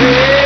I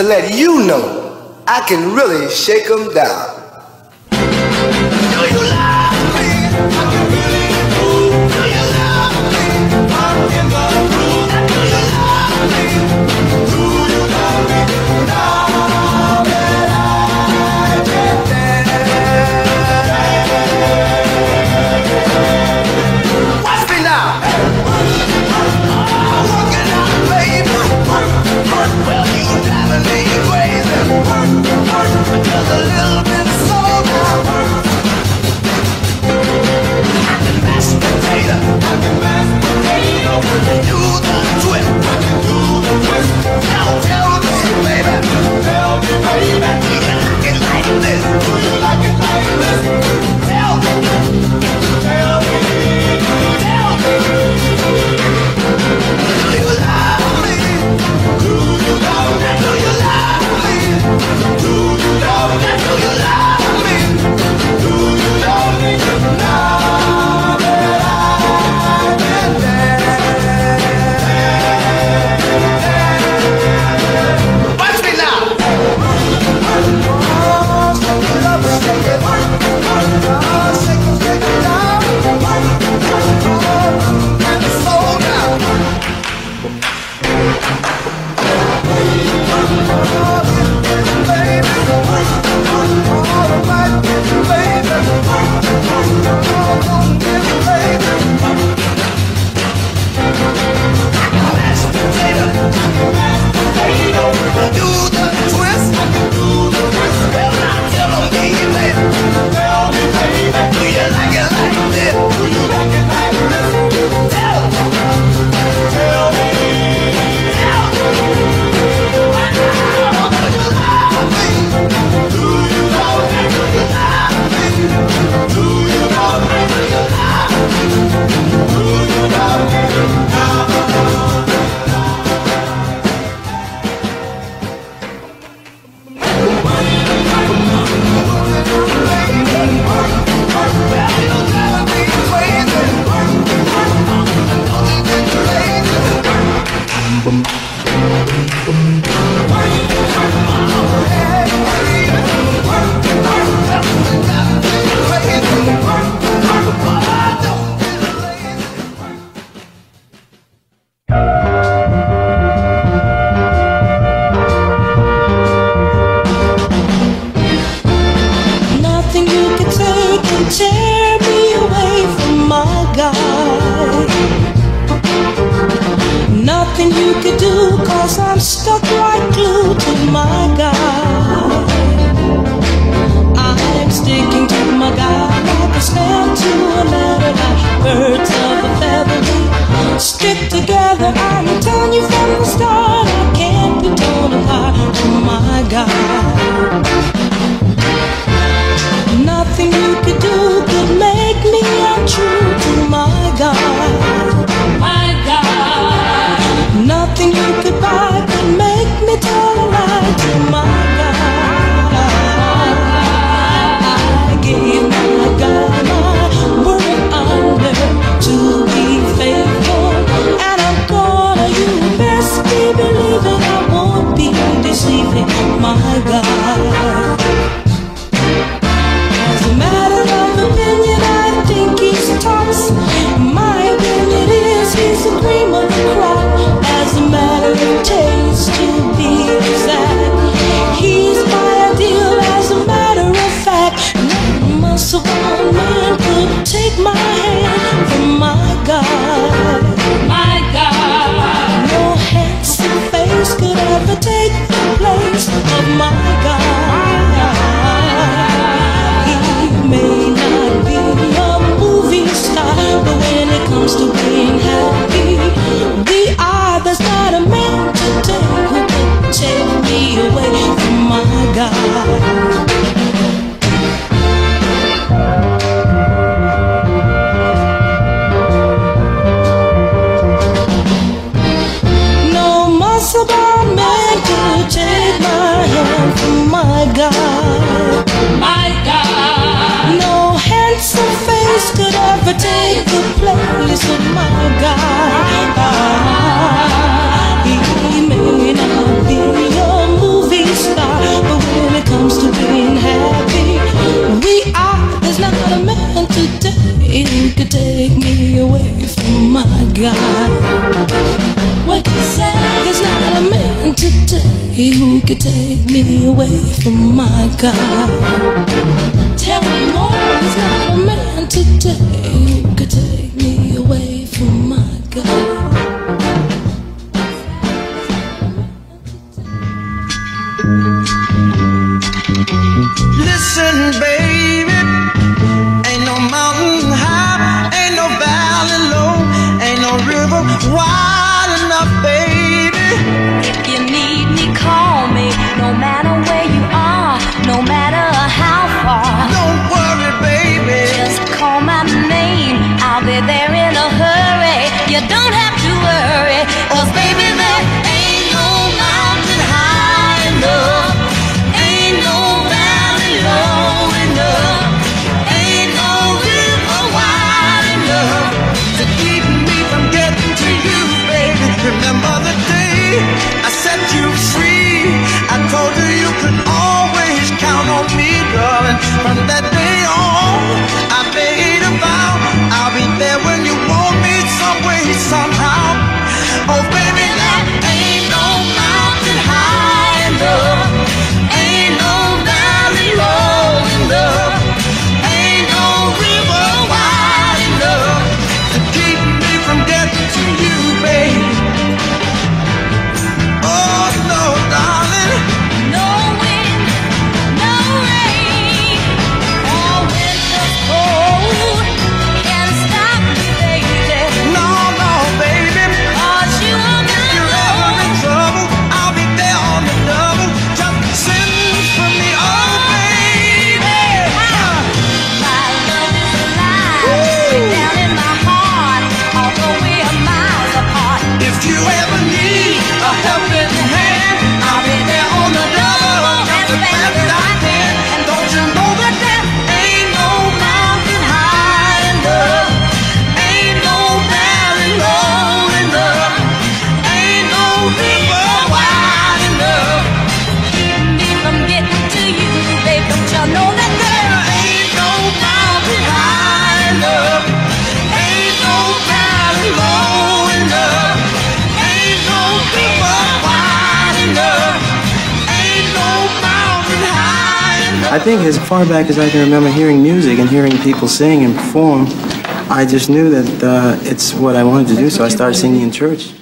to let you know I can really shake them down. Could ever take the place of nunca. I think as far back as I can remember hearing music and hearing people sing and perform, I just knew that uh, it's what I wanted to do, so I started singing in church.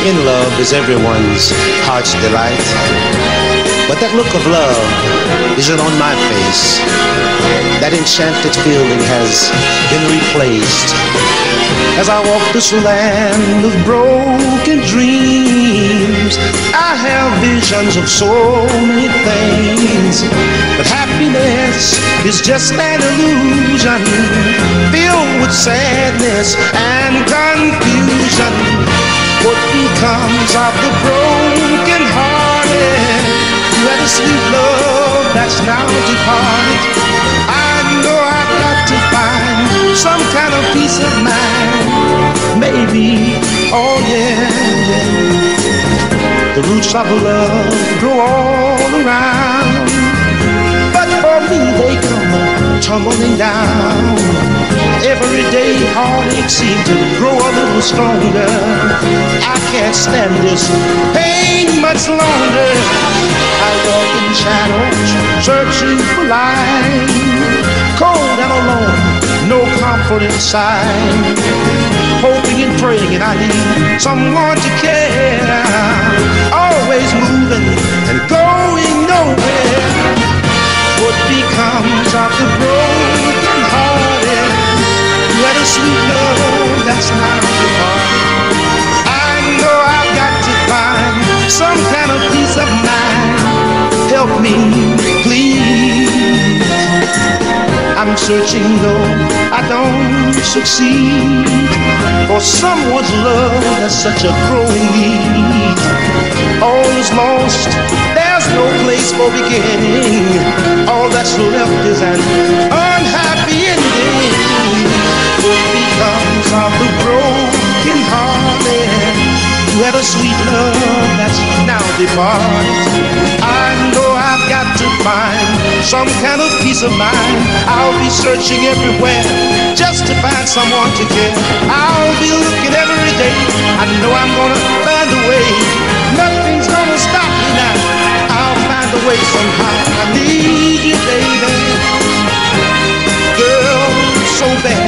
In love is everyone's heart's delight. But that look of love isn't on my face. That enchanted feeling has been replaced. As I walk this land of broken dreams, I have visions of so many things. But happiness is just an illusion, filled with sadness and confusion. What becomes of the broken hearted? You had a sweet love that's now departed. I know I've got to find some kind of peace of mind. Maybe, oh yeah, yeah. The roots of love grow all around tumbling down. Every day heartache seems to grow a little stronger. I can't stand this pain much longer. I walk in shadows, searching for light. Cold and alone, no comfort inside. Hoping and praying, and I need someone to care. Always moving and going. broken Let a sweet love that's not I know I've got to find some kind of peace of mind. Help me, please. I'm searching though I don't succeed For someone's love that's such a growing need. All is lost there's no place for beginning. All that's left is an unhappy ending. What becomes of the broken hearted who had a sweet love that's now departed? I know I've got to find some kind of peace of mind. I'll be searching everywhere just to find someone to care. I'll be looking every day. I know I'm gonna find a way. Nothing's gonna stop me find way somehow. I need you, baby. Girl, so bad.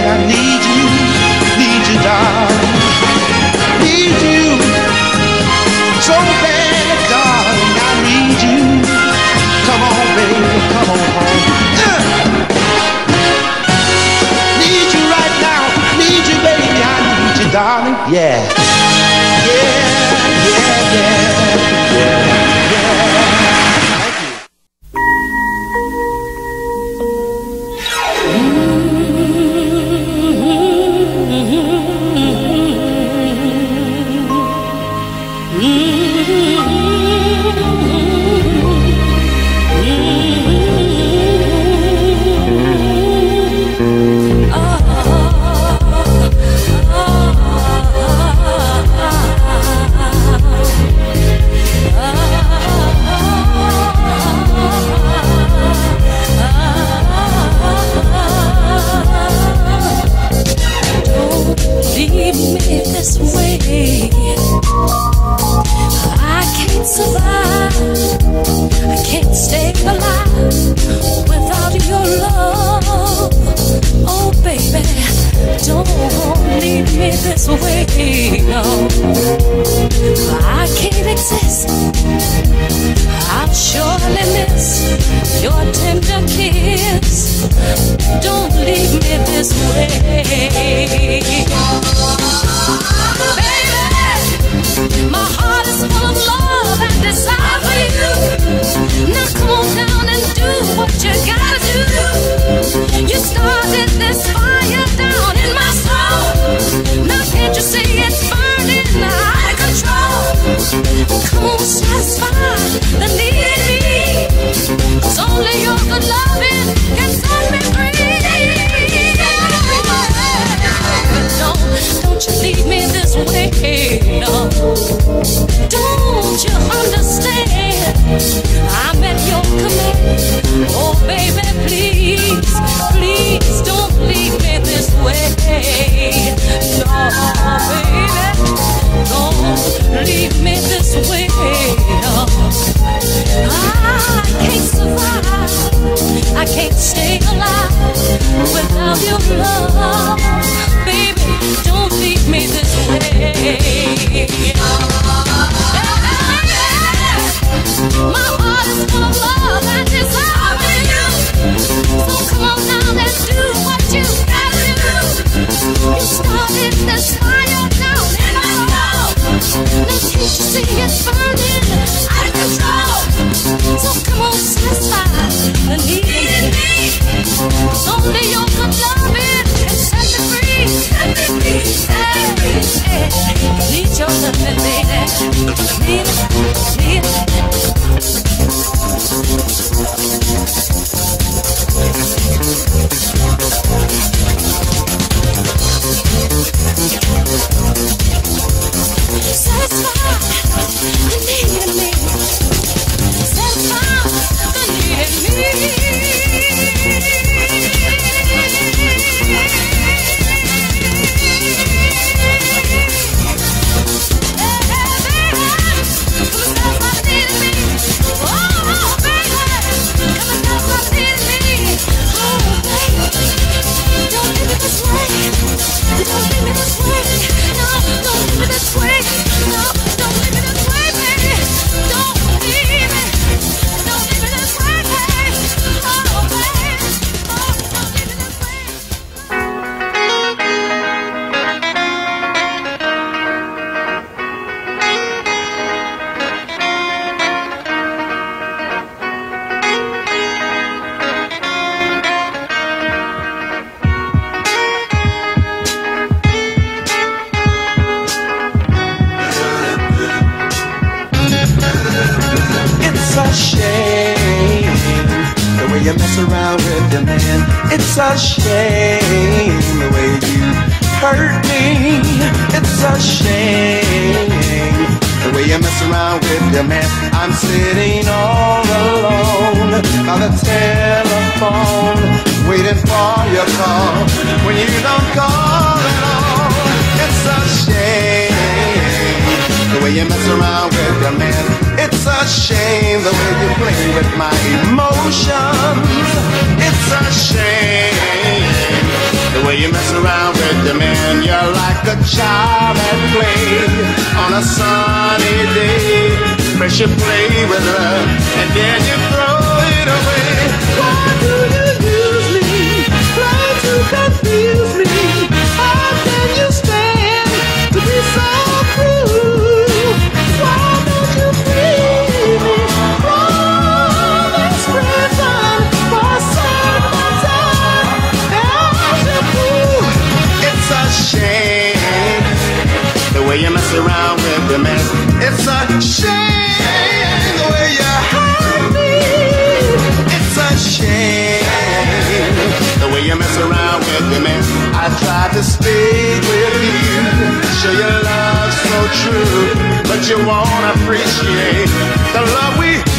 that you won't appreciate the love we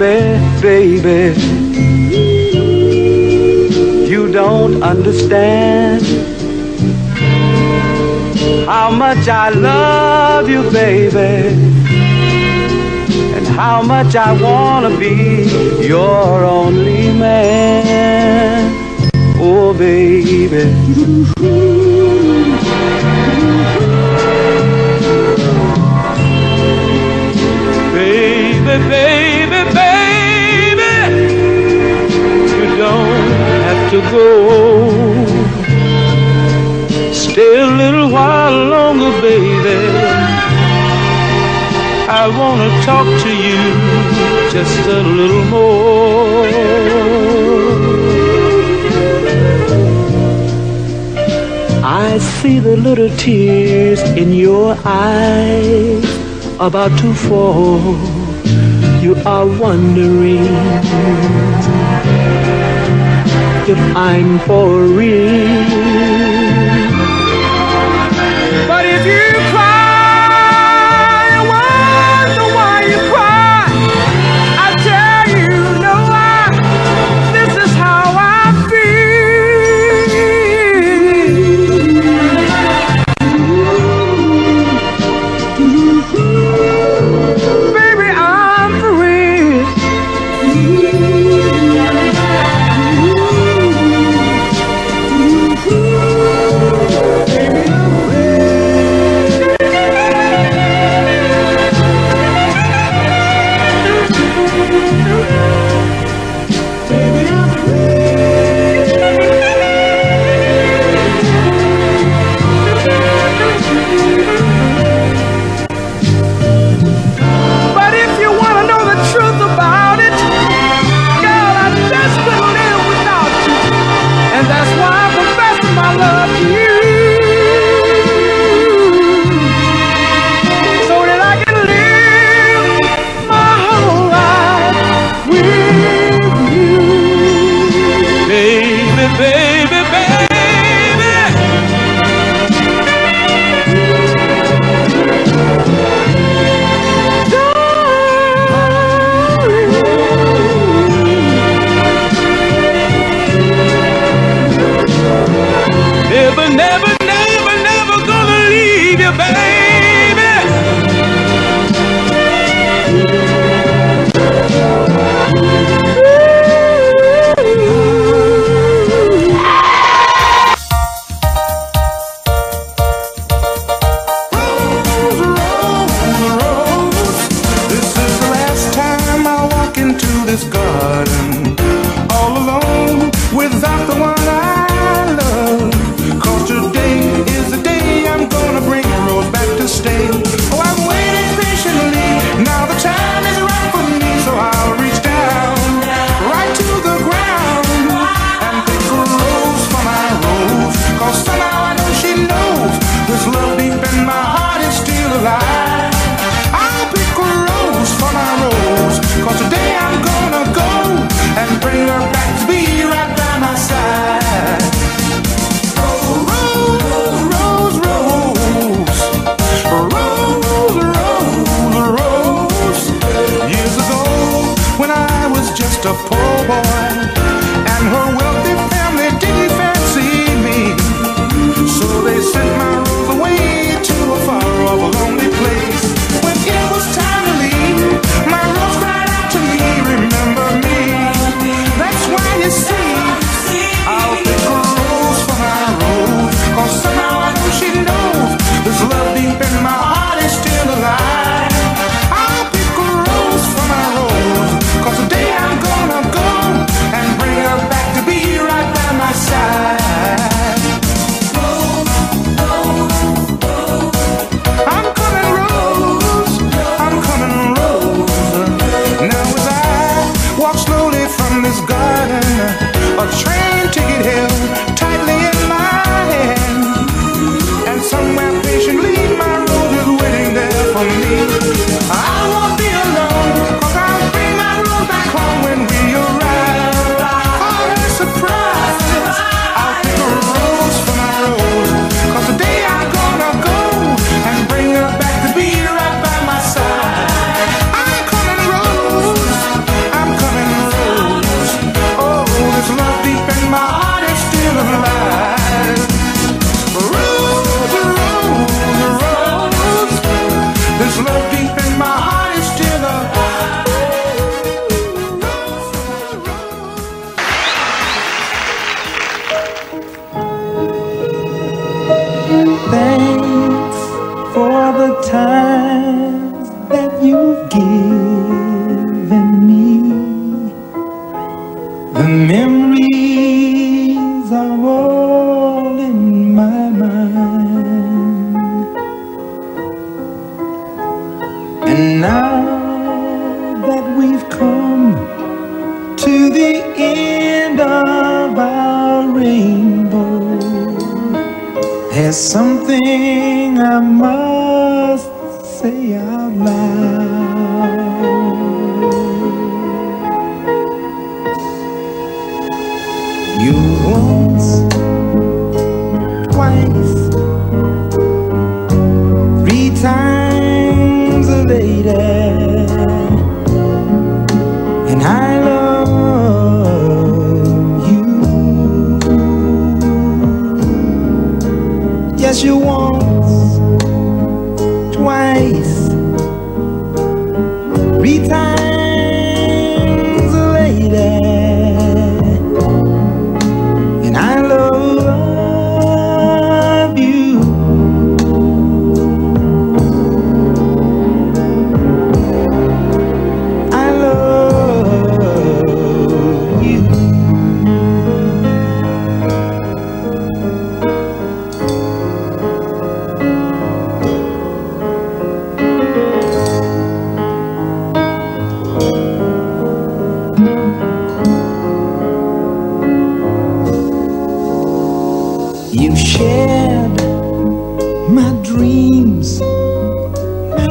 baby, baby. You don't understand how much I love you, baby, and how much I wanna be your only man. Oh, baby. go. Stay a little while longer, baby. I wanna talk to you just a little more. I see the little tears in your eyes about to fall. You are wondering if I'm for real.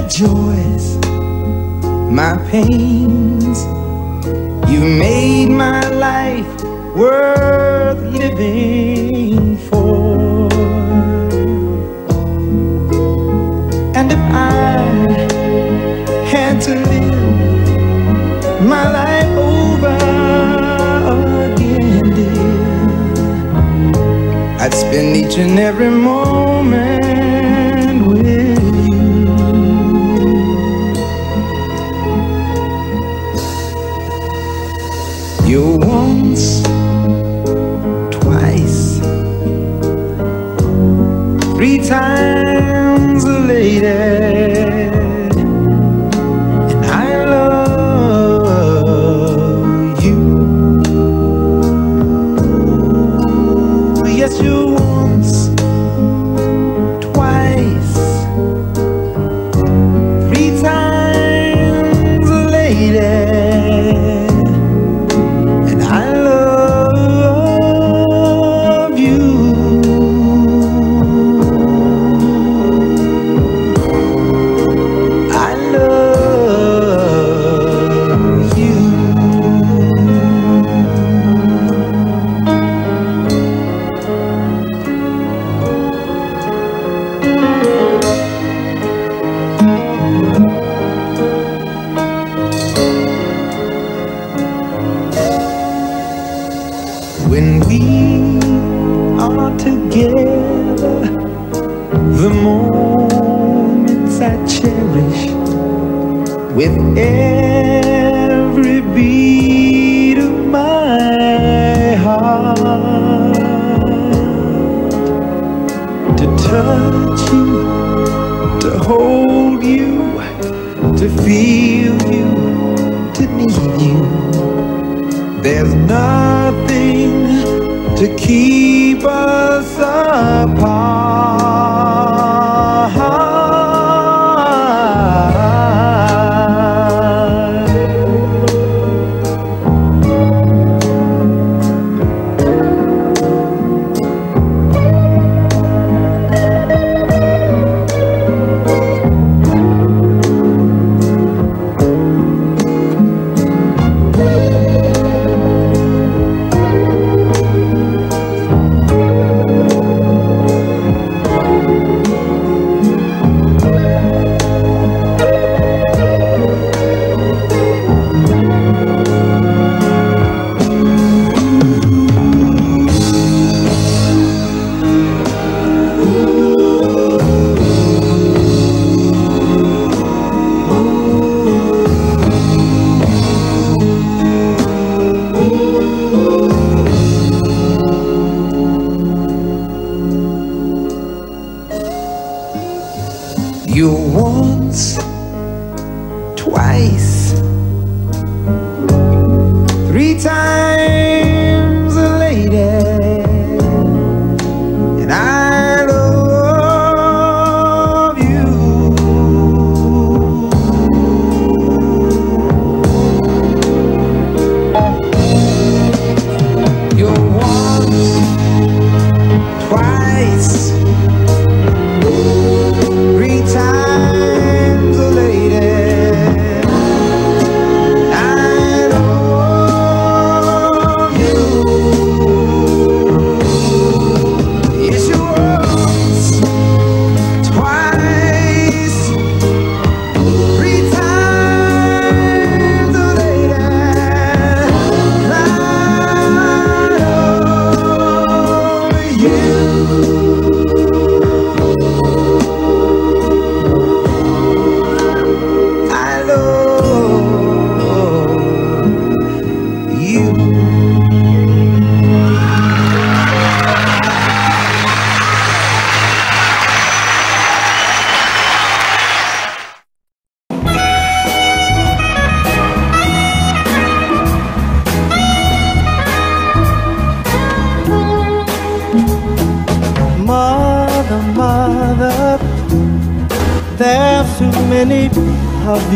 joys, my pains. You made my life worth living for. And if I had to live my life over again, dear, I'd spend each and every moment.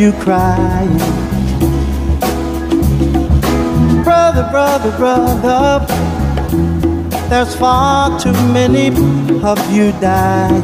you crying. Brother, brother, brother, there's far too many of you dying.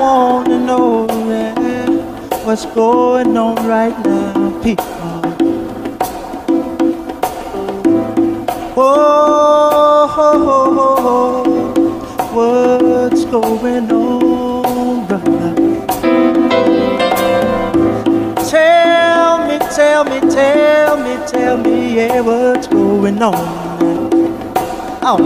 To know yeah, what's going on right now, people. Oh, what's going on, brother? Tell me, tell me, tell me, tell me, yeah, what's going on? All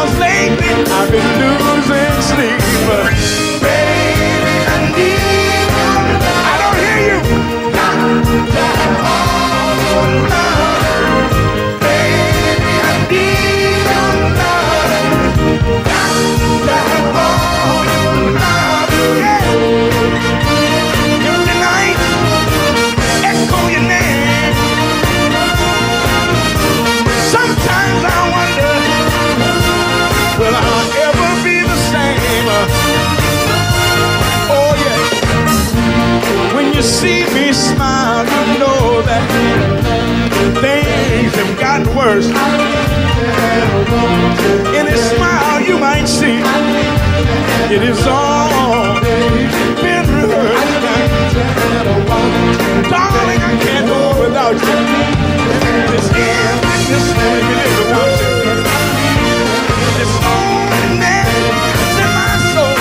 Cause lately I've been losing sleep. Worse. In a smile you might see, it is all been rehearsed. Darling, I can't go without you. This is you. This loneliness is in my soul.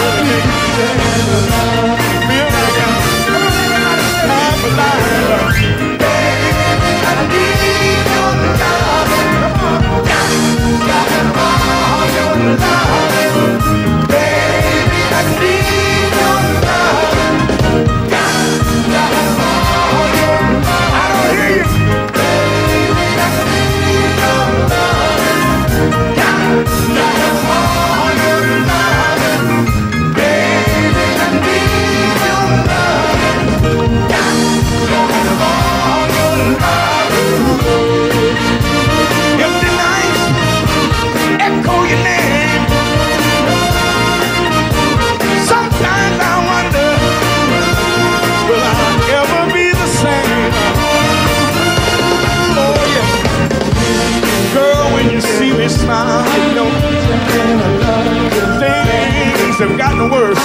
Things have gotten worse.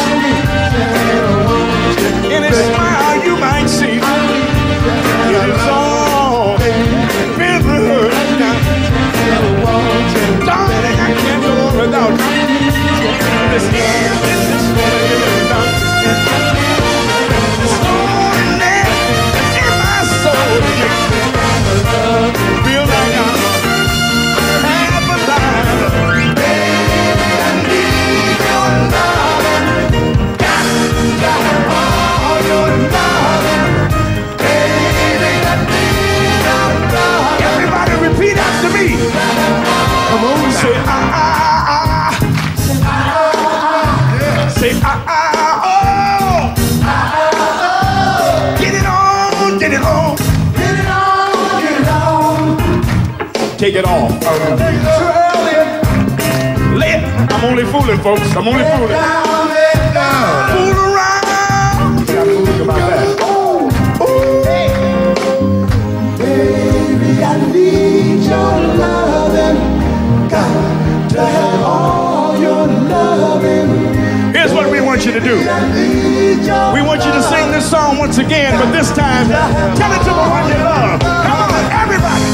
In a smile, you might see it is all I can't go without you. This is, this is Take it off. Um, Lay it. I'm only fooling, folks. I'm only fooling. Fool around. Gotta think about that. Baby, I need your loving. Got to have all your loving. Here's what we want you to do. We want you to sing this song once again, but this time, tell it to the one you love. Come on, everybody.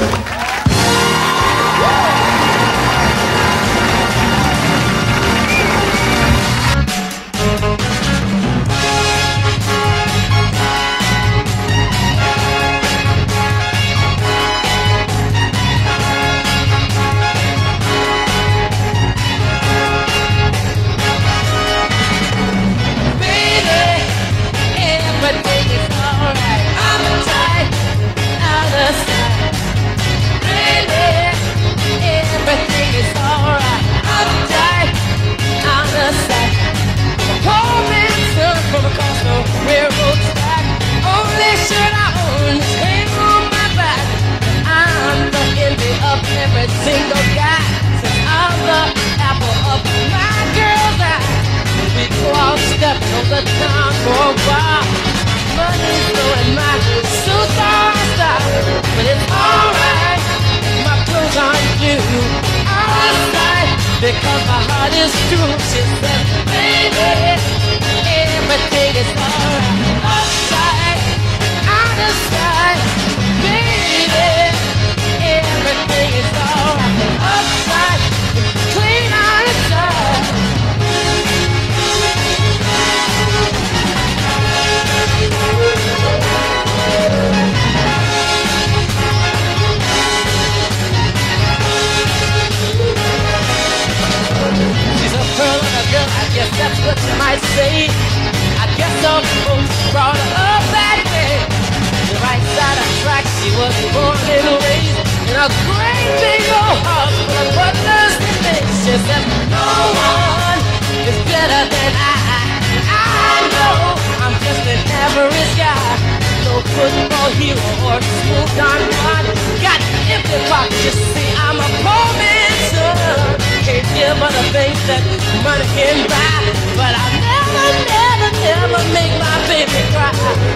But I never, never, never make my baby cry.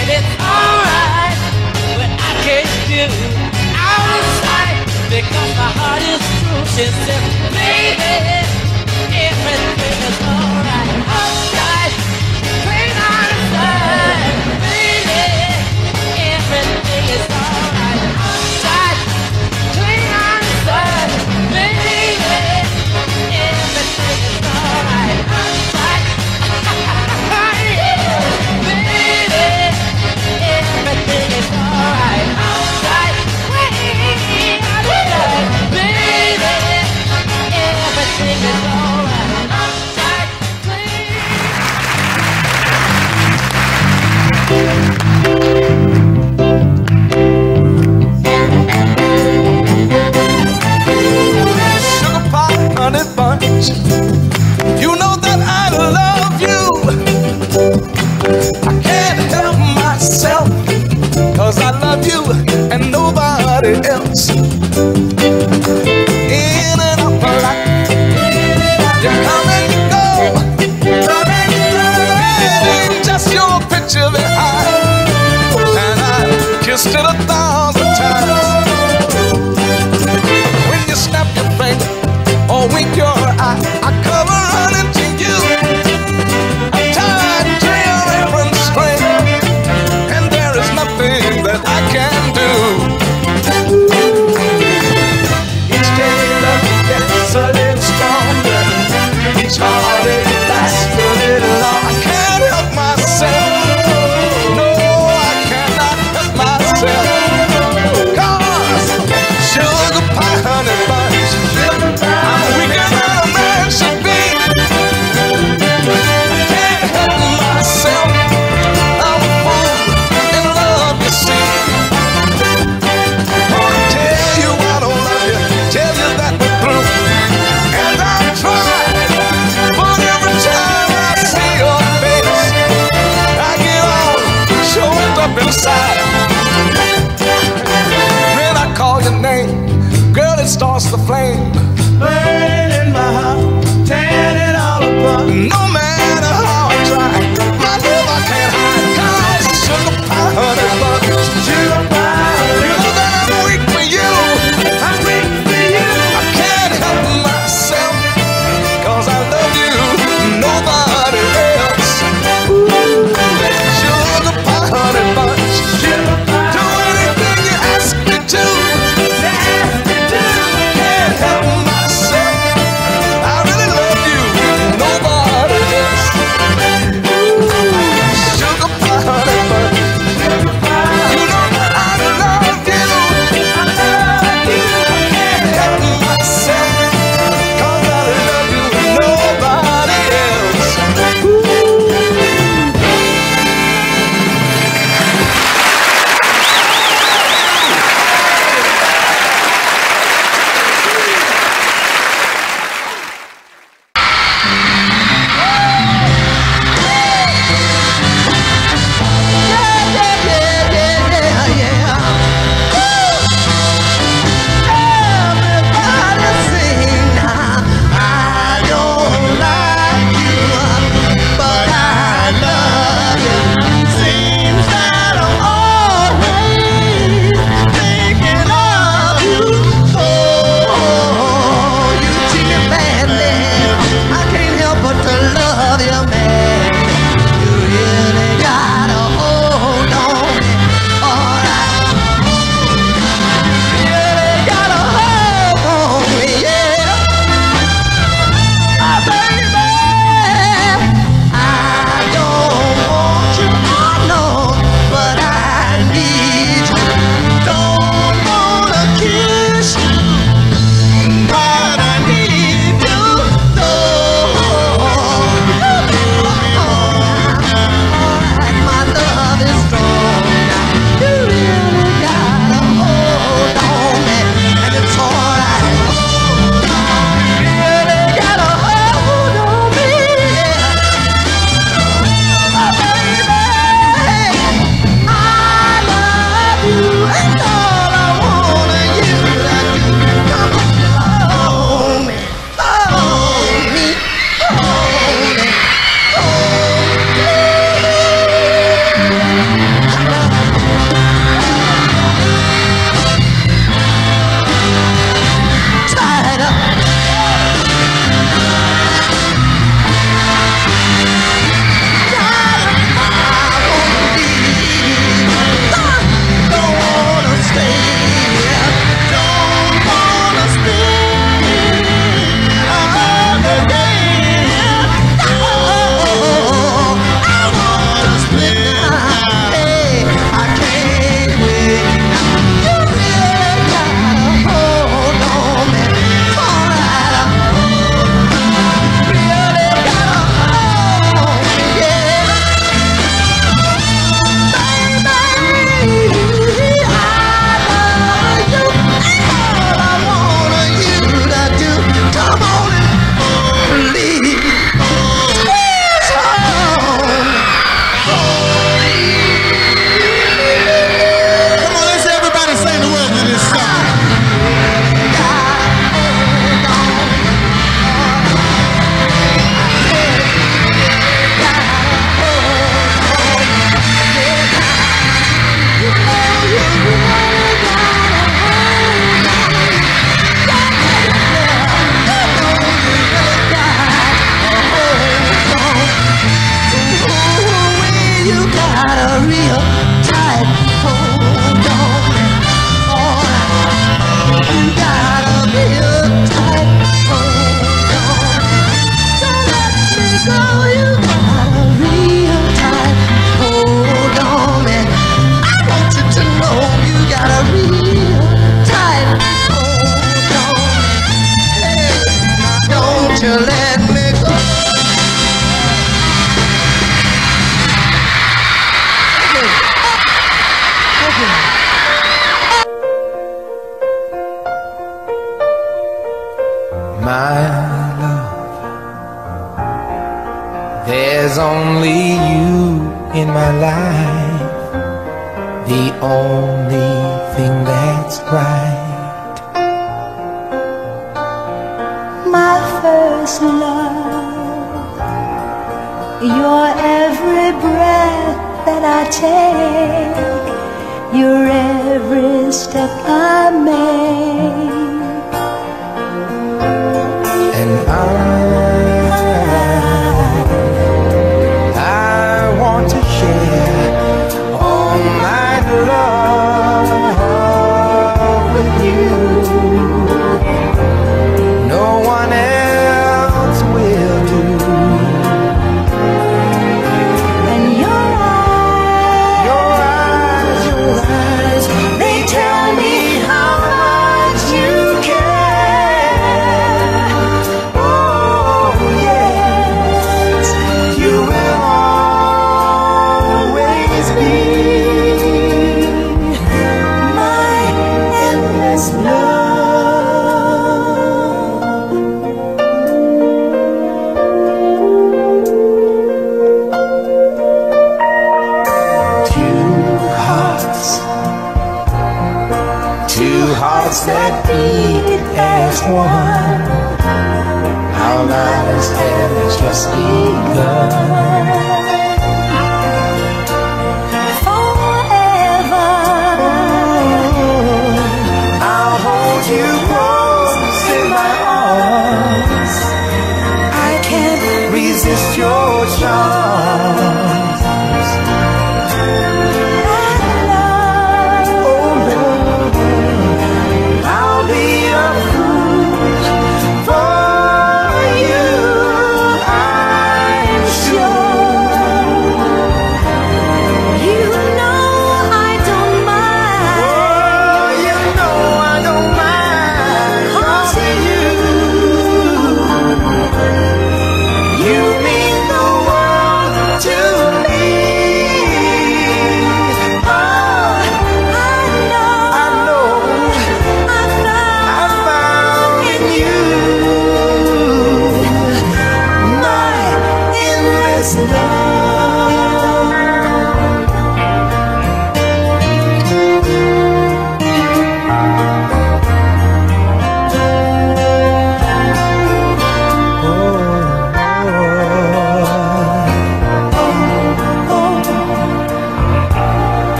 And it's alright, but I can't do out of sight because my heart is true. She said, baby, everything is alright. Jones.